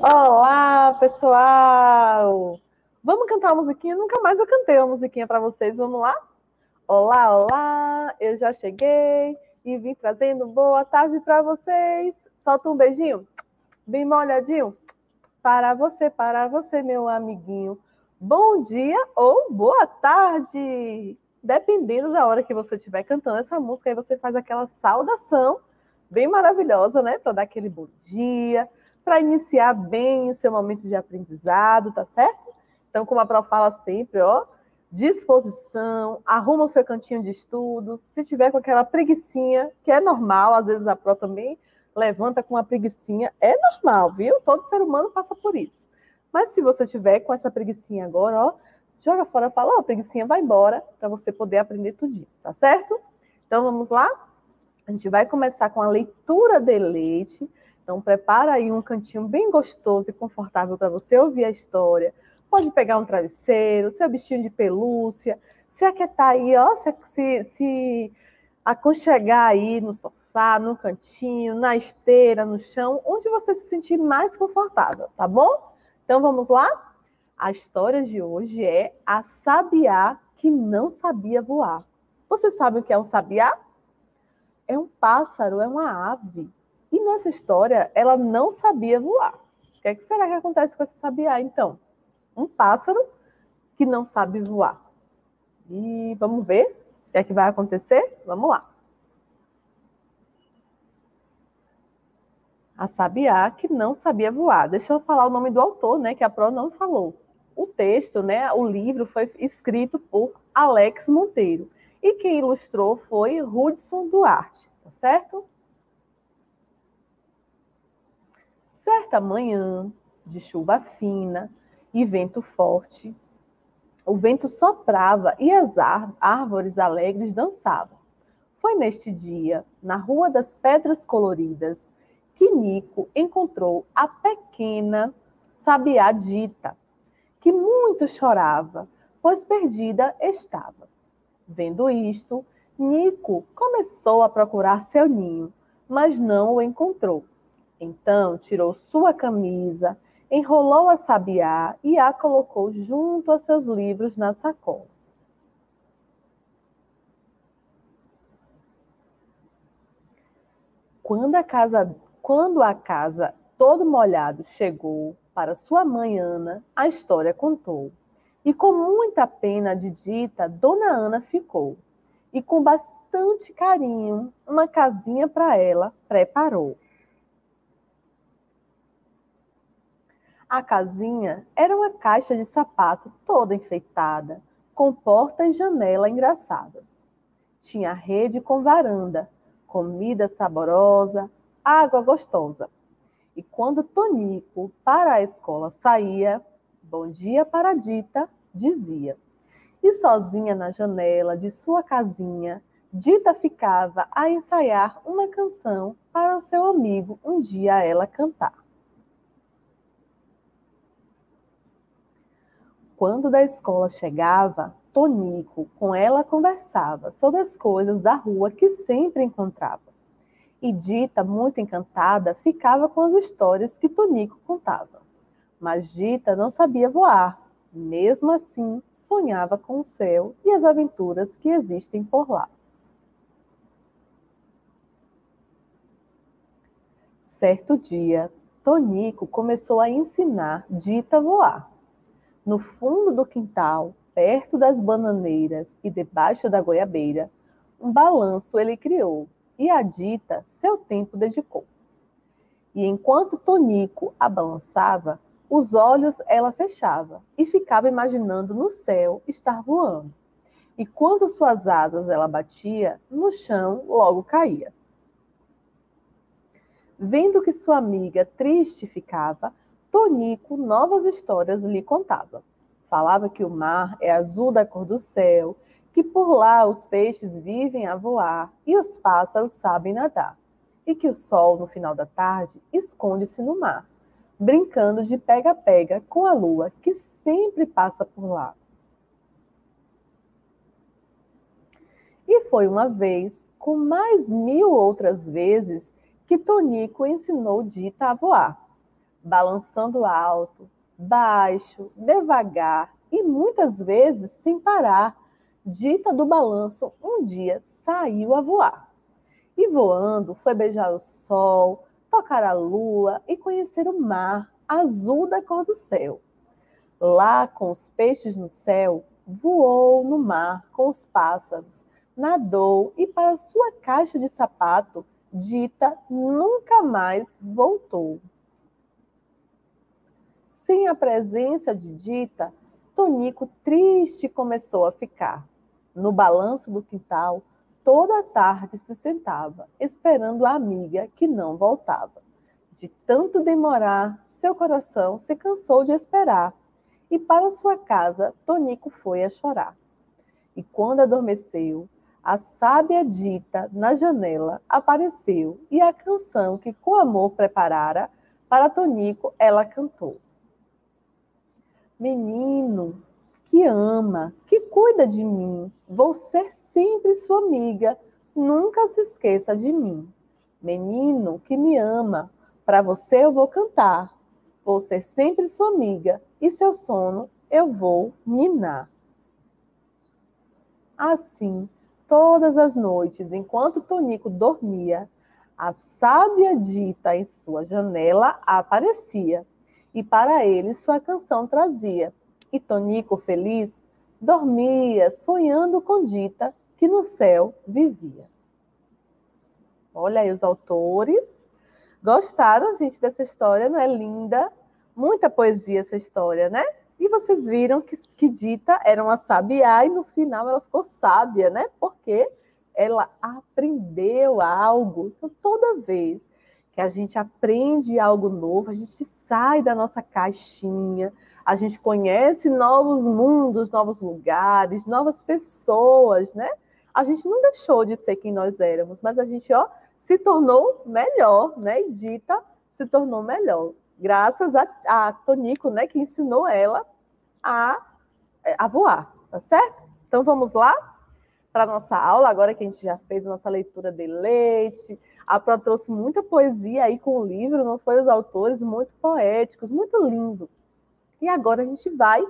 Olá, pessoal! Vamos cantar uma musiquinha? Nunca mais eu cantei uma musiquinha para vocês. Vamos lá? Olá, olá! Eu já cheguei e vim trazendo boa tarde para vocês. Solta um beijinho, bem molhadinho, para você, para você, meu amiguinho. Bom dia ou boa tarde! Dependendo da hora que você estiver cantando essa música, aí você faz aquela saudação bem maravilhosa, né? Para dar aquele bom dia, para iniciar bem o seu momento de aprendizado, tá certo? Então, como a Pro fala sempre, ó, disposição, arruma o seu cantinho de estudos. Se tiver com aquela preguiçinha, que é normal, às vezes a Pro também levanta com uma preguiçinha, é normal, viu? Todo ser humano passa por isso. Mas se você tiver com essa preguiçinha agora, ó, joga fora, fala, ó, preguiçinha, vai embora, para você poder aprender tudinho, tá certo? Então vamos lá? A gente vai começar com a leitura de leite. Então prepara aí um cantinho bem gostoso e confortável para você ouvir a história. Pode pegar um travesseiro, seu bichinho de pelúcia, se aquietar aí, ó, se, se, se aconchegar aí no sofá, no cantinho, na esteira, no chão, onde você se sentir mais confortável, tá bom? Então vamos lá? A história de hoje é a sabiá que não sabia voar. Você sabe o que é um sabiá? É um pássaro, é uma ave. E nessa história, ela não sabia voar. O que, é que será que acontece com essa sabiá, então? Um pássaro que não sabe voar. E vamos ver o que é que vai acontecer? Vamos lá. A sabiá que não sabia voar. Deixa eu falar o nome do autor, né? Que a Pro não falou o texto, né, o livro foi escrito por Alex Monteiro. E quem ilustrou foi Hudson Duarte, tá certo? Certa manhã de chuva fina e vento forte, o vento soprava e as árvores alegres dançavam. Foi neste dia, na Rua das Pedras Coloridas, que Nico encontrou a pequena Sabiá Dita, que muito chorava, pois perdida estava. Vendo isto, Nico começou a procurar seu ninho, mas não o encontrou. Então tirou sua camisa, enrolou a sabiá e a colocou junto a seus livros na sacola. Quando a casa, quando a casa todo molhado chegou, para sua mãe Ana, a história contou. E com muita pena de Dita, Dona Ana ficou. E com bastante carinho, uma casinha para ela preparou. A casinha era uma caixa de sapato toda enfeitada, com porta e janela engraçadas. Tinha rede com varanda, comida saborosa, água gostosa. E quando Tonico para a escola saía, bom dia para Dita, dizia. E sozinha na janela de sua casinha, Dita ficava a ensaiar uma canção para o seu amigo um dia ela cantar. Quando da escola chegava, Tonico com ela conversava sobre as coisas da rua que sempre encontrava e Dita, muito encantada, ficava com as histórias que Tonico contava. Mas Dita não sabia voar. Mesmo assim, sonhava com o céu e as aventuras que existem por lá. Certo dia, Tonico começou a ensinar Dita a voar. No fundo do quintal, perto das bananeiras e debaixo da goiabeira, um balanço ele criou e a Dita seu tempo dedicou. E enquanto Tonico a balançava, os olhos ela fechava e ficava imaginando no céu estar voando. E quando suas asas ela batia, no chão logo caía. Vendo que sua amiga triste ficava, Tonico novas histórias lhe contava. Falava que o mar é azul da cor do céu que por lá os peixes vivem a voar e os pássaros sabem nadar, e que o sol, no final da tarde, esconde-se no mar, brincando de pega-pega com a lua que sempre passa por lá. E foi uma vez, com mais mil outras vezes, que Tonico ensinou Dita a voar. balançando alto, baixo, devagar e muitas vezes sem parar. Dita do balanço, um dia saiu a voar. E voando foi beijar o sol, tocar a lua e conhecer o mar azul da cor do céu. Lá, com os peixes no céu, voou no mar com os pássaros, nadou e para sua caixa de sapato, Dita nunca mais voltou. Sem a presença de Dita, Tonico triste começou a ficar. No balanço do quintal, toda a tarde se sentava, esperando a amiga que não voltava. De tanto demorar, seu coração se cansou de esperar e para sua casa Tonico foi a chorar. E quando adormeceu, a sábia dita na janela apareceu e a canção que com amor preparara para Tonico ela cantou. Menino que ama, que cuida de mim, vou ser sempre sua amiga, nunca se esqueça de mim. Menino que me ama, para você eu vou cantar, vou ser sempre sua amiga, e seu sono eu vou ninar. Assim, todas as noites, enquanto Tonico dormia, a sábia dita em sua janela aparecia, e para ele sua canção trazia. E Tonico, feliz, dormia, sonhando com Dita, que no céu vivia. Olha aí os autores. Gostaram, gente, dessa história, não é linda? Muita poesia essa história, né? E vocês viram que, que Dita era uma sabiá e no final ela ficou sábia, né? Porque ela aprendeu algo. Então, toda vez que a gente aprende algo novo, a gente sai da nossa caixinha, a gente conhece novos mundos, novos lugares, novas pessoas, né? A gente não deixou de ser quem nós éramos, mas a gente, ó, se tornou melhor, né? E Dita se tornou melhor graças a, a Tonico, né, que ensinou ela a, a voar, tá certo? Então vamos lá para a nossa aula, agora que a gente já fez a nossa leitura de leite. A Pro trouxe muita poesia aí com o livro, não foi os autores muito poéticos, muito lindo. E agora a gente vai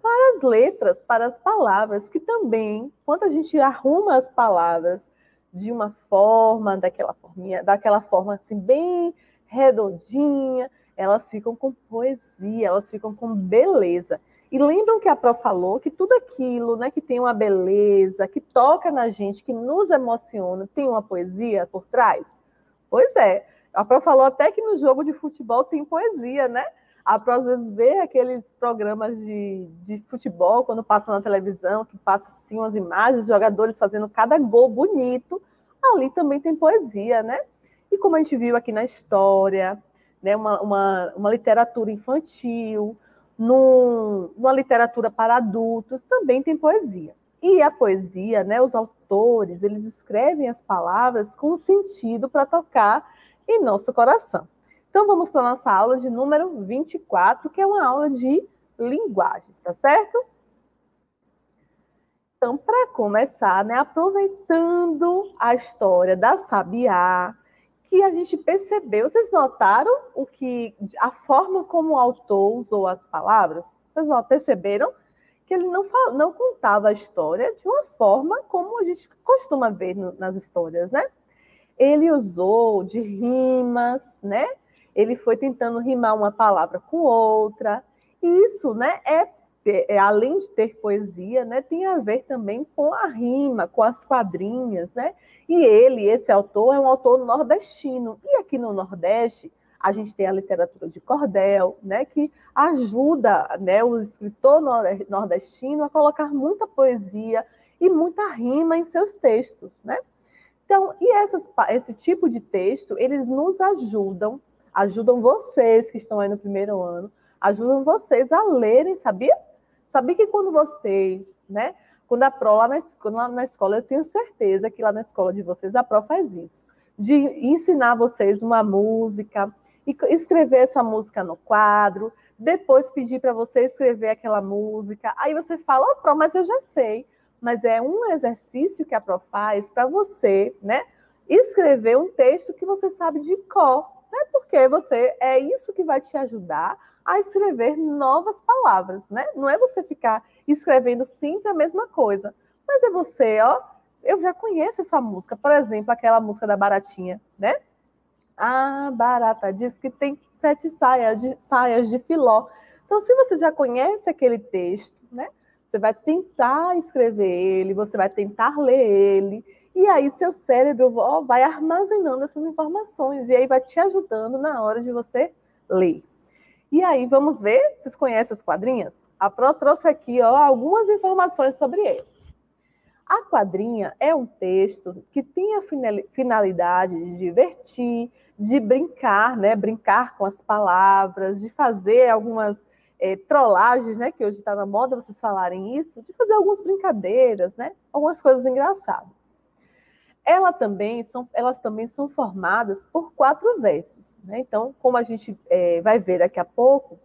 para as letras, para as palavras, que também, quando a gente arruma as palavras de uma forma, daquela forminha, daquela forma assim bem redondinha, elas ficam com poesia, elas ficam com beleza. E lembram que a Pro falou que tudo aquilo né, que tem uma beleza, que toca na gente, que nos emociona, tem uma poesia por trás? Pois é. A Pro falou até que no jogo de futebol tem poesia, né? A Pro às vezes vê aqueles programas de, de futebol, quando passa na televisão, que passa assim umas imagens, jogadores fazendo cada gol bonito. Ali também tem poesia, né? E como a gente viu aqui na história, né, uma, uma, uma literatura infantil, num, numa literatura para adultos, também tem poesia. E a poesia, né, os autores, eles escrevem as palavras com sentido para tocar em nosso coração. Então vamos para a nossa aula de número 24, que é uma aula de linguagens, tá certo? Então, para começar, né, aproveitando a história da Sabiá, que a gente percebeu. Vocês notaram o que a forma como o autor usou as palavras? Vocês não perceberam que ele não, fala, não contava a história de uma forma como a gente costuma ver no, nas histórias, né? Ele usou de rimas, né? Ele foi tentando rimar uma palavra com outra. Isso, né, é ter, é, além de ter poesia, né, tem a ver também com a rima, com as quadrinhas, né? E ele, esse autor, é um autor nordestino. E aqui no Nordeste, a gente tem a literatura de cordel, né, que ajuda né, o escritor nordestino a colocar muita poesia e muita rima em seus textos, né? Então, e essas, esse tipo de texto, eles nos ajudam, ajudam vocês que estão aí no primeiro ano, ajudam vocês a lerem, sabia? Sabia que quando vocês, né? Quando a Pro lá na, lá na escola, eu tenho certeza que lá na escola de vocês a Pro faz isso. De ensinar vocês uma música, e escrever essa música no quadro, depois pedir para você escrever aquela música. Aí você fala, oh, Pro, mas eu já sei. Mas é um exercício que a Pro faz para você, né? Escrever um texto que você sabe de cor, né? Porque você é isso que vai te ajudar a escrever novas palavras, né? Não é você ficar escrevendo sempre a mesma coisa, mas é você, ó, eu já conheço essa música, por exemplo, aquela música da Baratinha, né? A barata diz que tem sete saias de, saias de filó. Então, se você já conhece aquele texto, né? Você vai tentar escrever ele, você vai tentar ler ele, e aí seu cérebro ó, vai armazenando essas informações, e aí vai te ajudando na hora de você ler. E aí, vamos ver, vocês conhecem as quadrinhas? A Pro trouxe aqui ó, algumas informações sobre eles. A quadrinha é um texto que tem a finalidade de divertir, de brincar, né? Brincar com as palavras, de fazer algumas é, trollagens, né? Que hoje está na moda vocês falarem isso, de fazer algumas brincadeiras, né? Algumas coisas engraçadas. Ela também são, elas também são formadas por quatro versos. Né? Então, como a gente é, vai ver daqui a pouco,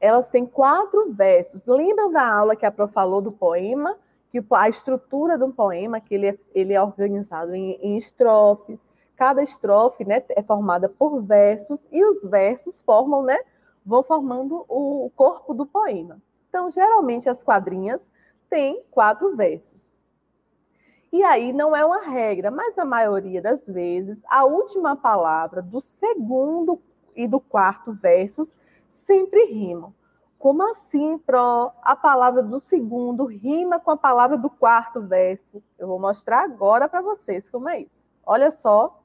elas têm quatro versos. Lembram da aula que a Pro falou do poema? Que a estrutura de um poema, que ele é, ele é organizado em, em estrofes. Cada estrofe né, é formada por versos, e os versos formam, né, vão formando o corpo do poema. Então, geralmente, as quadrinhas têm quatro versos. E aí não é uma regra, mas a maioria das vezes, a última palavra do segundo e do quarto versos sempre rimam. Como assim, Pro? A palavra do segundo rima com a palavra do quarto verso. Eu vou mostrar agora para vocês como é isso. Olha só.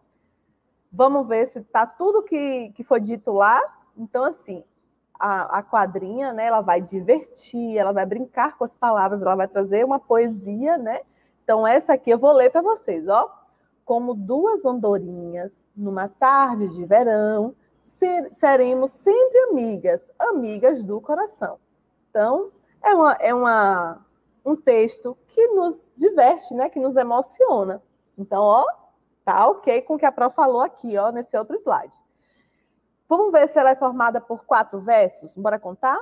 Vamos ver se está tudo que, que foi dito lá. Então, assim, a, a quadrinha, né, ela vai divertir, ela vai brincar com as palavras, ela vai trazer uma poesia, né? Então, essa aqui eu vou ler para vocês, ó. Como duas andorinhas, numa tarde de verão, ser, seremos sempre amigas, amigas do coração. Então, é, uma, é uma, um texto que nos diverte, né? Que nos emociona. Então, ó, tá ok com o que a Pro falou aqui, ó, nesse outro slide. Vamos ver se ela é formada por quatro versos? Bora contar?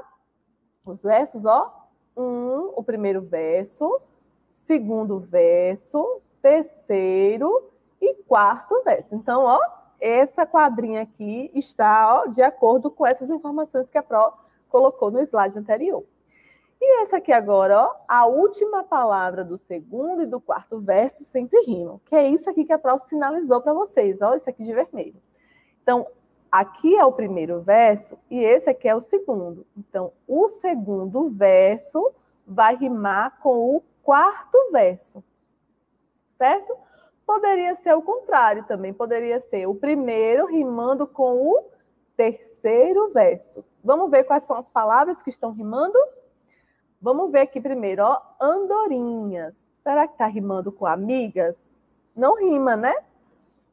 Os versos, ó. Um, o primeiro verso, segundo verso, terceiro e quarto verso. Então, ó, essa quadrinha aqui está ó, de acordo com essas informações que a Pro colocou no slide anterior. E essa aqui agora, ó, a última palavra do segundo e do quarto verso sempre rimam, que é isso aqui que a Pro sinalizou para vocês, ó, isso aqui de vermelho. Então, Aqui é o primeiro verso e esse aqui é o segundo. Então, o segundo verso vai rimar com o quarto verso. Certo? Poderia ser o contrário também. Poderia ser o primeiro rimando com o terceiro verso. Vamos ver quais são as palavras que estão rimando? Vamos ver aqui primeiro, ó, andorinhas. Será que está rimando com amigas? Não rima, né?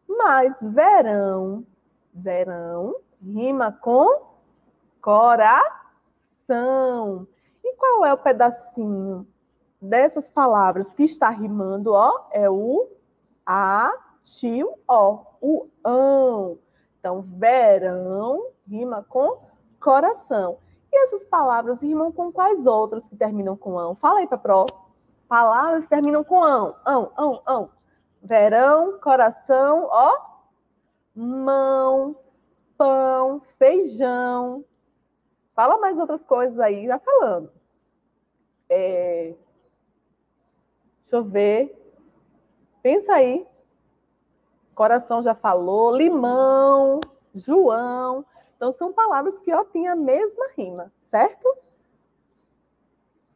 Mas verão, verão rima com coração. E qual é o pedacinho dessas palavras que está rimando, ó? É o a, tio, ó, o ão. Então, verão rima com coração. E essas palavras rimam com quais outras que terminam com ão? Fala aí, Pro. Palavras que terminam com ão, ão, ão, ão. Verão, coração, ó, mão, pão, feijão. Fala mais outras coisas aí, vai falando. É... Deixa eu ver. Pensa aí. Coração já falou, limão, João. Então, são palavras que ó, têm a mesma rima, certo?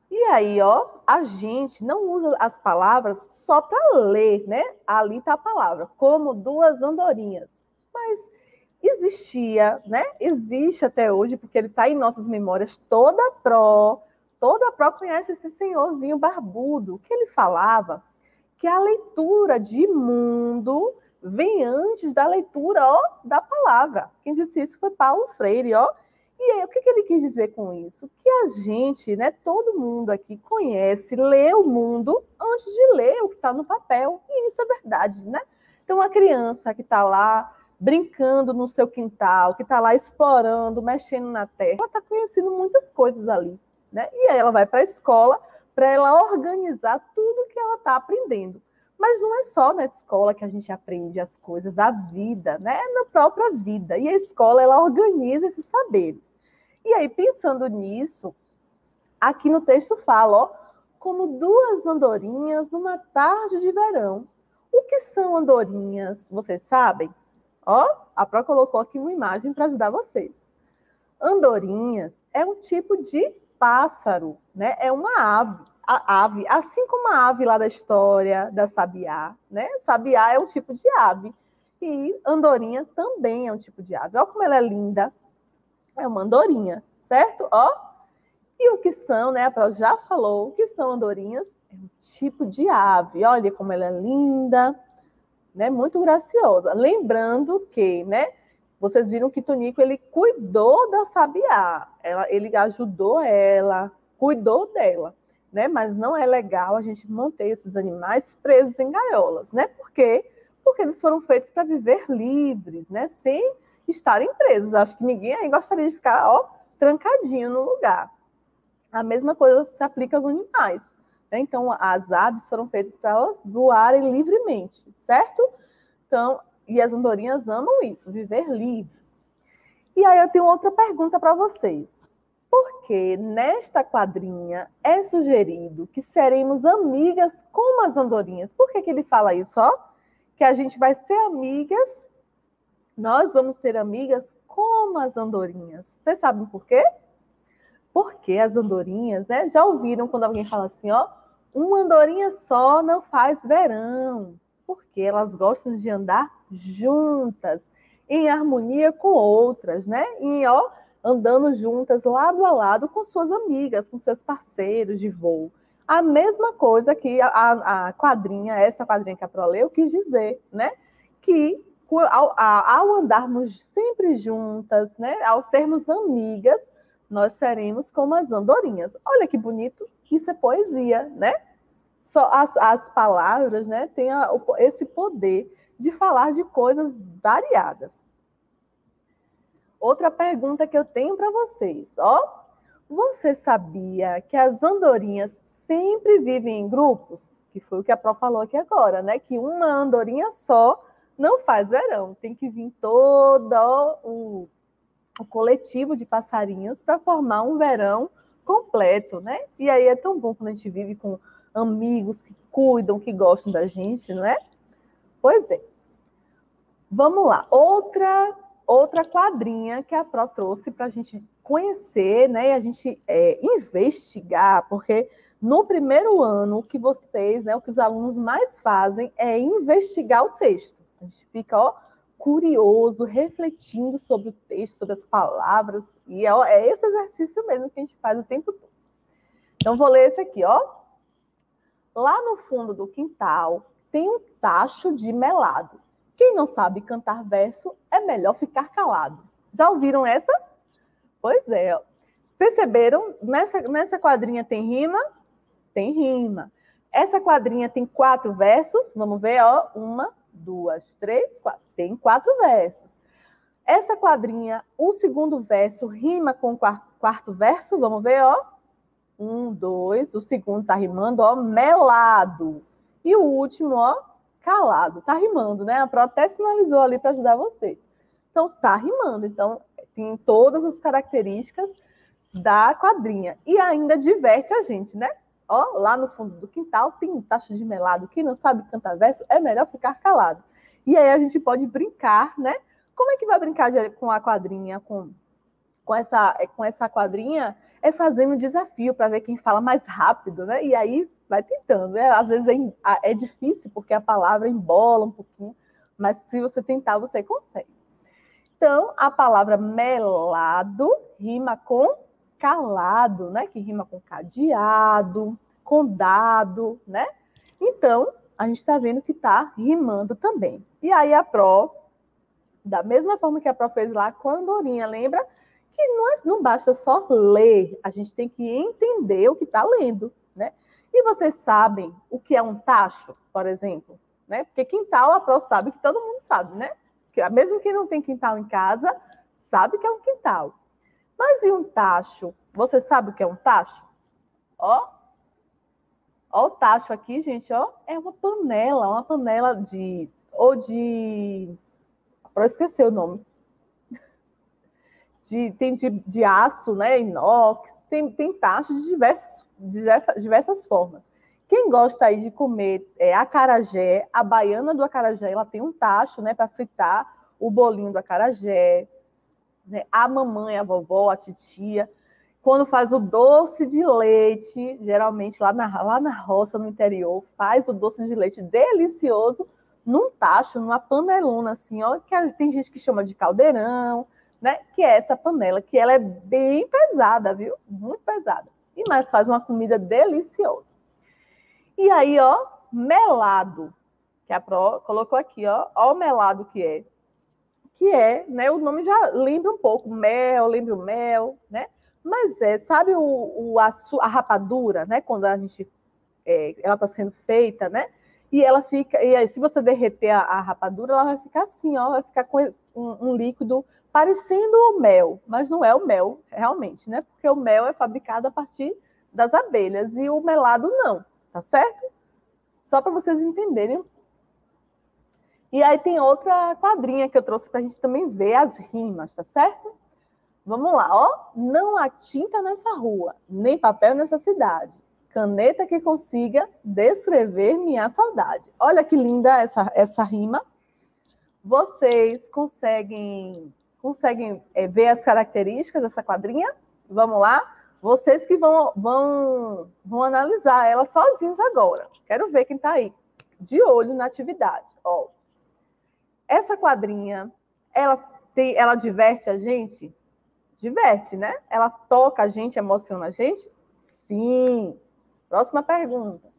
E aí, ó, a gente não usa as palavras só para ler, né? Ali está a palavra, como duas andorinhas mas existia, né? Existe até hoje, porque ele está em nossas memórias, toda a pró, toda a conhece esse senhorzinho barbudo, que ele falava que a leitura de mundo vem antes da leitura ó, da palavra. Quem disse isso foi Paulo Freire, ó. E aí, o que, que ele quis dizer com isso? Que a gente, né, todo mundo aqui conhece, lê o mundo antes de ler o que está no papel. E isso é verdade, né? Então, a criança que está lá brincando no seu quintal, que está lá explorando, mexendo na terra, ela está conhecendo muitas coisas ali. Né? E aí ela vai para a escola para ela organizar tudo que ela está aprendendo. Mas não é só na escola que a gente aprende as coisas da vida, né? É na própria vida. E a escola, ela organiza esses saberes. E aí, pensando nisso, aqui no texto fala, ó, como duas andorinhas numa tarde de verão. O que são andorinhas? Vocês sabem? Ó, a Pró colocou aqui uma imagem para ajudar vocês. Andorinhas é um tipo de pássaro, né? É uma ave a ave, assim como a ave lá da história da sabiá, né? Sabiá é um tipo de ave. E andorinha também é um tipo de ave. Olha como ela é linda. É uma andorinha, certo? Ó. E o que são, né? A Pro já falou, o que são andorinhas? É um tipo de ave. Olha como ela é linda, né? Muito graciosa. Lembrando que, né? Vocês viram que Tonico ele cuidou da sabiá. Ela, ele ajudou ela, cuidou dela né? Mas não é legal a gente manter esses animais presos em gaiolas, né? Por quê? Porque eles foram feitos para viver livres, né? Sem estarem presos. Acho que ninguém aí gostaria de ficar, ó, trancadinho no lugar. A mesma coisa se aplica aos animais. Né? Então, as aves foram feitas para voarem livremente, certo? Então, e as andorinhas amam isso, viver livres. E aí eu tenho outra pergunta para vocês porque nesta quadrinha é sugerido que seremos amigas como as andorinhas. Por que, que ele fala isso? Ó? Que a gente vai ser amigas, nós vamos ser amigas como as andorinhas. Vocês sabem por quê? Porque as andorinhas, né? Já ouviram quando alguém fala assim, ó, uma andorinha só não faz verão, porque elas gostam de andar juntas, em harmonia com outras, né? E ó, andando juntas lado a lado com suas amigas, com seus parceiros de voo. A mesma coisa que a, a quadrinha, essa quadrinha que a Proleu quis dizer, né? Que ao, ao, andarmos sempre juntas, né? Ao sermos amigas, nós seremos como as andorinhas. Olha que bonito, isso é poesia, né? Só as, as palavras, né? Têm a, esse poder de falar de coisas variadas. Outra pergunta que eu tenho para vocês, ó. Você sabia que as andorinhas sempre vivem em grupos? Que foi o que a Pro falou aqui agora, né? Que uma andorinha só não faz verão. Tem que vir todo o, o coletivo de passarinhos para formar um verão completo, né? E aí é tão bom quando a gente vive com amigos que cuidam, que gostam da gente, não é? Pois é. Vamos lá. Outra outra quadrinha que a Pro trouxe para a gente conhecer, né, e a gente é, investigar, porque no primeiro ano o que vocês, né, o que os alunos mais fazem é investigar o texto. A gente fica, ó, curioso, refletindo sobre o texto, sobre as palavras, e ó, é esse exercício mesmo que a gente faz o tempo todo. Então vou ler esse aqui, ó. Lá no fundo do quintal tem um tacho de melado. Quem não sabe cantar verso é melhor ficar calado. Já ouviram essa? Pois é. Perceberam? Nessa, nessa quadrinha tem rima? Tem rima. Essa quadrinha tem quatro versos. Vamos ver, ó. Uma, duas, três, quatro. Tem quatro versos. Essa quadrinha, o segundo verso rima com o quarto, quarto verso. Vamos ver, ó. Um, dois. O segundo está rimando, ó. Melado. E o último, ó calado. Tá rimando, né? A Pro até sinalizou ali para ajudar vocês. Então, tá rimando. Então, tem todas as características da quadrinha. E ainda diverte a gente, né? Ó, lá no fundo do quintal tem um tacho de melado. Quem não sabe cantar verso, é melhor ficar calado. E aí a gente pode brincar, né? Como é que vai brincar com a quadrinha, com, com, essa, com essa quadrinha? É fazendo um desafio para ver quem fala mais rápido, né? E aí vai tentando. É, às vezes é, é difícil porque a palavra embola um pouquinho, mas se você tentar, você consegue. Então, a palavra melado rima com calado, né? Que rima com cadeado, com dado, né? Então, a gente está vendo que está rimando também. E aí a Pro, da mesma forma que a Pro fez lá com a Andorinha, lembra que não, é, não basta só ler, a gente tem que entender o que está lendo, né? E vocês sabem o que é um tacho, por exemplo? Né? Porque quintal, a Pro sabe que todo mundo sabe, né? Que, mesmo quem não tem quintal em casa, sabe que é um quintal. Mas e um tacho? Você sabe o que é um tacho? Ó. Ó, o tacho aqui, gente, ó, é uma panela, uma panela de. Ou de. Para esquecer o nome. De, tem de, de aço, né? Inox, tem, tem tacho de diversas, de diversas formas. Quem gosta aí de comer é, acarajé, a baiana do acarajé, ela tem um tacho, né, para fritar o bolinho do acarajé. Né? A mamãe, a vovó, a titia, quando faz o doce de leite, geralmente lá na, lá na roça, no interior, faz o doce de leite delicioso num tacho, numa panelona, assim, ó, que tem gente que chama de caldeirão, né? Que é essa panela, que ela é bem pesada, viu? Muito pesada. E mais faz uma comida deliciosa. E aí, ó, melado, que a Pro colocou aqui, ó, ó o melado que é. Que é, né? O nome já lembra um pouco, mel, lembra o mel, né? Mas é, sabe o, o a, a, rapadura, né? Quando a gente, é, ela está sendo feita, né? E ela fica, e aí, se você derreter a, a, rapadura, ela vai ficar assim, ó, vai ficar com um, um líquido parecendo o mel, mas não é o mel, realmente, né? Porque o mel é fabricado a partir das abelhas e o melado não tá certo? Só para vocês entenderem. E aí tem outra quadrinha que eu trouxe para a gente também ver as rimas, tá certo? Vamos lá, ó. Não há tinta nessa rua, nem papel nessa cidade. Caneta que consiga descrever minha saudade. Olha que linda essa, essa rima. Vocês conseguem conseguem é, ver as características dessa quadrinha? Vamos lá? Vocês que vão, vão, vão analisar ela sozinhos agora. Quero ver quem está aí, de olho na atividade. Ó, essa quadrinha, ela, tem, ela diverte a gente? Diverte, né? Ela toca a gente, emociona a gente? Sim. Próxima pergunta.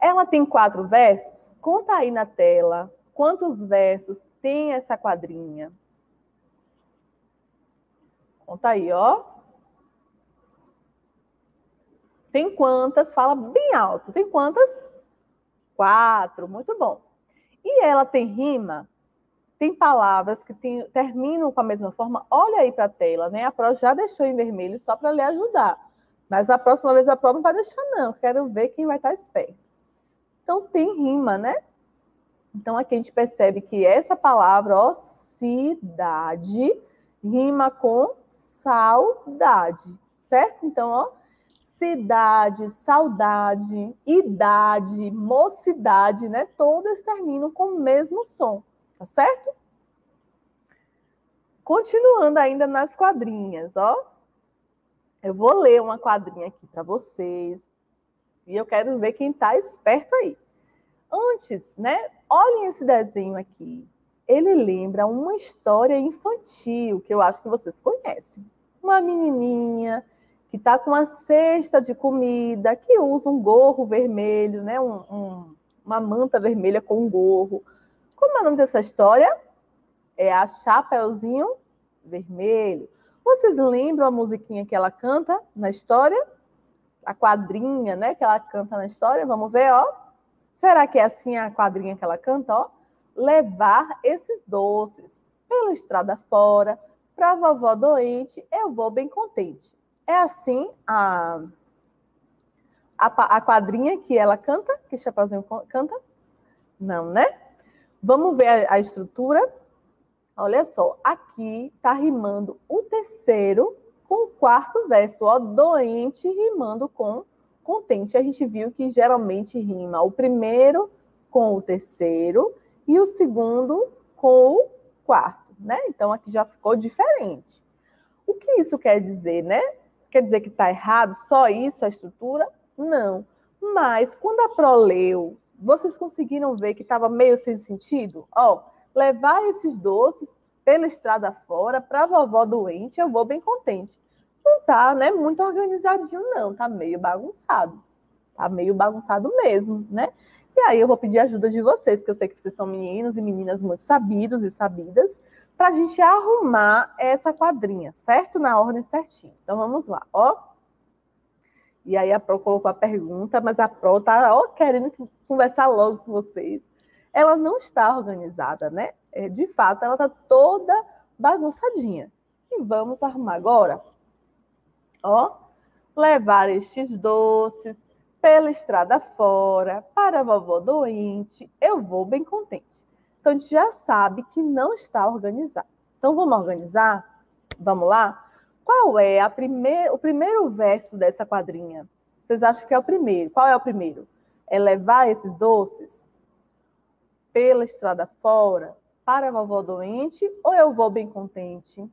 Ela tem quatro versos? Conta aí na tela quantos versos tem essa quadrinha. Conta aí, ó. Tem quantas? Fala bem alto. Tem quantas? Quatro. Muito bom. E ela tem rima? Tem palavras que tem, terminam com a mesma forma? Olha aí para a tela, né? A Pro já deixou em vermelho só para lhe ajudar. Mas a próxima vez a Pro não vai deixar, não. Quero ver quem vai estar esperto. Então, tem rima, né? Então, aqui a gente percebe que essa palavra, ó, cidade, rima com saudade, certo? Então, ó, cidade, saudade, idade, mocidade, né? Todas terminam com o mesmo som, tá certo? Continuando ainda nas quadrinhas, ó. Eu vou ler uma quadrinha aqui para vocês. E eu quero ver quem está esperto aí. Antes, né? Olhem esse desenho aqui. Ele lembra uma história infantil que eu acho que vocês conhecem. Uma menininha que está com uma cesta de comida, que usa um gorro vermelho, né? Um, um, uma manta vermelha com um gorro. Como é o nome dessa história? É a Chapeuzinho Vermelho. Vocês lembram a musiquinha que ela canta na história? A quadrinha, né, que ela canta na história? Vamos ver, ó. Será que é assim a quadrinha que ela canta, ó? Levar esses doces pela estrada fora, para vovó doente, eu vou bem contente. É assim a, a, a quadrinha que ela canta, que Chapeuzinho canta? Não, né? Vamos ver a, a estrutura. Olha só, aqui está rimando o terceiro com o quarto verso, ó, doente rimando com contente. A gente viu que geralmente rima o primeiro com o terceiro e o segundo com o quarto, né? Então aqui já ficou diferente. O que isso quer dizer, né? Quer dizer que está errado só isso, a estrutura? Não. Mas quando a Pro leu, vocês conseguiram ver que estava meio sem sentido? Ó, levar esses doces pela estrada fora para a vovó doente, eu vou bem contente. Não tá, né, muito organizadinho não, tá meio bagunçado. Tá meio bagunçado mesmo, né? E aí eu vou pedir ajuda de vocês, que eu sei que vocês são meninos e meninas muito sabidos e sabidas, para a gente arrumar essa quadrinha, certo? Na ordem certinha. Então vamos lá, ó. E aí a Pro colocou a pergunta, mas a Pro tá ó, querendo conversar logo com vocês. Ela não está organizada, né? É, de fato, ela está toda bagunçadinha. E vamos arrumar agora. Ó, levar estes doces pela estrada fora, para a vovó doente, eu vou bem contente. Então, a gente já sabe que não está organizado. Então, vamos organizar? Vamos lá? Qual é primeir, o primeiro verso dessa quadrinha? Vocês acham que é o primeiro? Qual é o primeiro? É levar esses doces pela estrada fora, para a vovó doente, ou eu vou bem contente?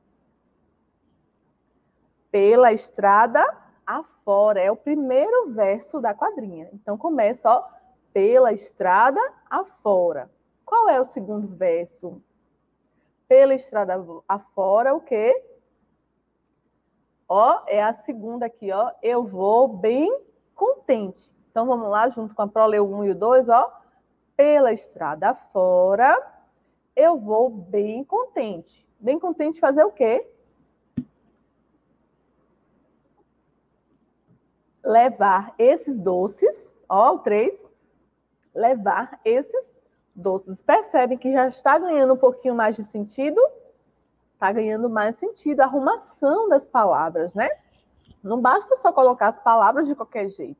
Pela estrada afora. É o primeiro verso da quadrinha. Então começa, ó, pela estrada afora. Qual é o segundo verso? Pela estrada afora, o quê? Ó, é a segunda aqui, ó. Eu vou bem contente. Então vamos lá, junto com a prole 1 e o 2, ó. Pela estrada fora, eu vou bem contente. Bem contente fazer o quê? levar esses doces, ó, o 3, levar esses doces. Percebem que já está ganhando um pouquinho mais de sentido? Está ganhando mais sentido a arrumação das palavras, né? Não basta só colocar as palavras de qualquer jeito.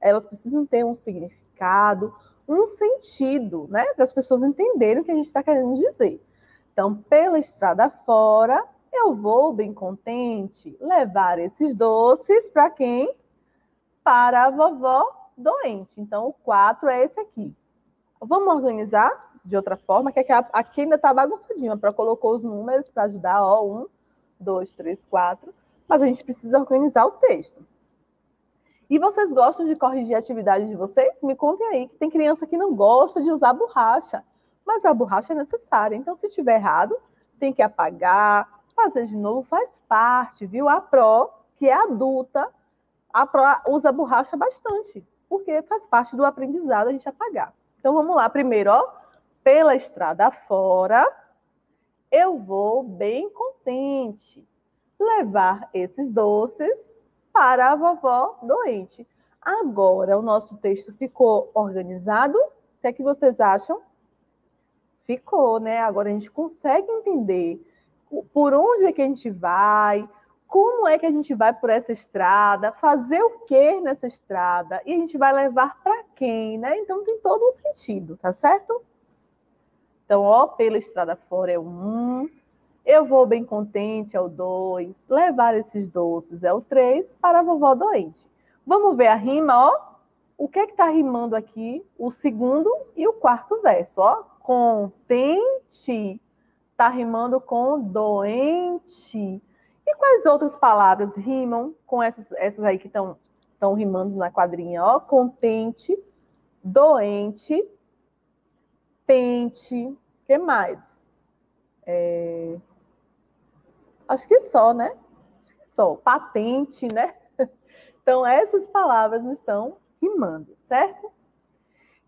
Elas precisam ter um significado, um sentido, né? Para as pessoas entenderem o que a gente está querendo dizer. Então, pela estrada fora, eu vou bem contente levar esses doces para quem? para a vovó doente. Então, o 4 é esse aqui. Vamos organizar de outra forma, que aqui ainda está bagunçadinho. Para colocou os números para ajudar, ó, 1, 2, 3, 4. Mas a gente precisa organizar o texto. E vocês gostam de corrigir a atividade de vocês? Me contem aí, que tem criança que não gosta de usar borracha. Mas a borracha é necessária. Então, se tiver errado, tem que apagar, fazer de novo, faz parte, viu? A Pro, que é adulta, a Pro usa borracha bastante, porque faz parte do aprendizado a gente apagar. Então vamos lá, primeiro, ó, pela estrada fora, eu vou bem contente levar esses doces para a vovó doente. Agora o nosso texto ficou organizado? O que é que vocês acham? Ficou, né? Agora a gente consegue entender por onde é que a gente vai, como é que a gente vai por essa estrada, fazer o que nessa estrada, e a gente vai levar para quem, né? Então tem todo um sentido, tá certo? Então, ó, pela estrada fora é um, eu vou bem contente é o dois, levar esses doces é o três, para a vovó doente. Vamos ver a rima, ó. O que é que tá rimando aqui? O segundo e o quarto verso, ó. Contente tá rimando com doente. E quais outras palavras rimam com essas, essas aí que estão rimando na quadrinha? Ó, contente, doente, pente, que mais? É... Acho que só, né? Acho que só. Patente, né? Então, essas palavras estão rimando, certo?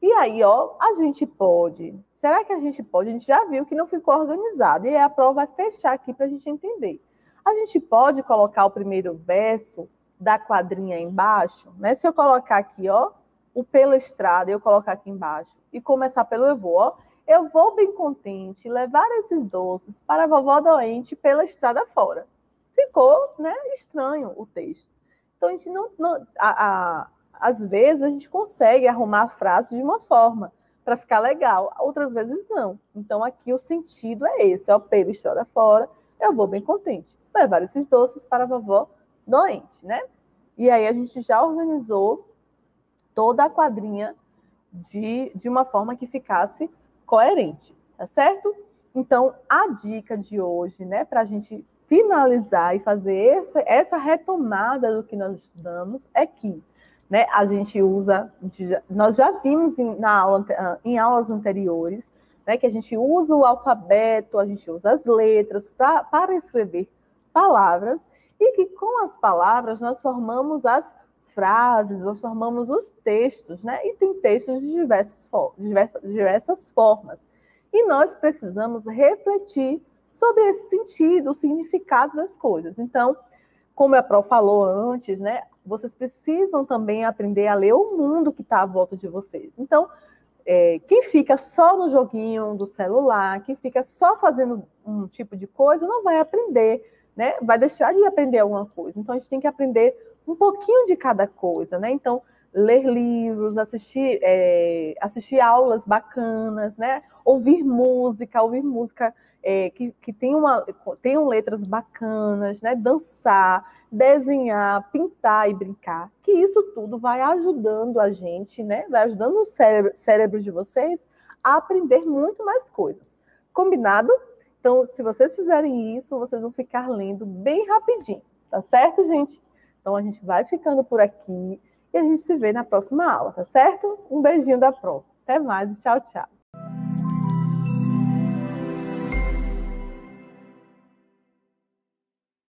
E aí, ó, a gente pode. Será que a gente pode? A gente já viu que não ficou organizado. E a prova vai fechar aqui para a gente entender. A gente pode colocar o primeiro verso da quadrinha embaixo, né? Se eu colocar aqui, ó, o pela estrada, eu colocar aqui embaixo e começar pelo eu vou, ó, eu vou bem contente levar esses doces para a vovó doente pela estrada fora. Ficou, né, estranho o texto. Então a gente não, não a, a, às vezes a gente consegue arrumar a frase de uma forma para ficar legal, outras vezes não. Então aqui o sentido é esse, ó, pela estrada fora, eu vou bem contente levar esses doces para a vovó doente, né? E aí a gente já organizou toda a quadrinha de, de uma forma que ficasse coerente, tá certo? Então, a dica de hoje, né, para a gente finalizar e fazer essa, essa retomada do que nós estudamos é que né, a gente usa, nós já vimos em, na aula, em aulas anteriores, né, que a gente usa o alfabeto, a gente usa as letras pra, para escrever palavras e que com as palavras nós formamos as frases, nós formamos os textos, né? E tem textos de diversas, diversas formas. E nós precisamos refletir sobre esse sentido, o significado das coisas. Então, como a Pro falou antes, né? Vocês precisam também aprender a ler o mundo que está à volta de vocês. Então, é, quem fica só no joguinho do celular, quem fica só fazendo um tipo de coisa, não vai aprender né, vai deixar de aprender alguma coisa. Então, a gente tem que aprender um pouquinho de cada coisa, né? Então, ler livros, assistir, é, assistir aulas bacanas, né? Ouvir música, ouvir música é, que, que tenham, uma, tenham letras bacanas, né? Dançar, desenhar, pintar e brincar. Que isso tudo vai ajudando a gente, né? Vai ajudando o cérebro, cérebro de vocês a aprender muito mais coisas. Combinado? Então, se vocês fizerem isso, vocês vão ficar lendo bem rapidinho, tá certo, gente? Então, a gente vai ficando por aqui. E a gente se vê na próxima aula, tá certo? Um beijinho da Pro. Até mais e tchau, tchau.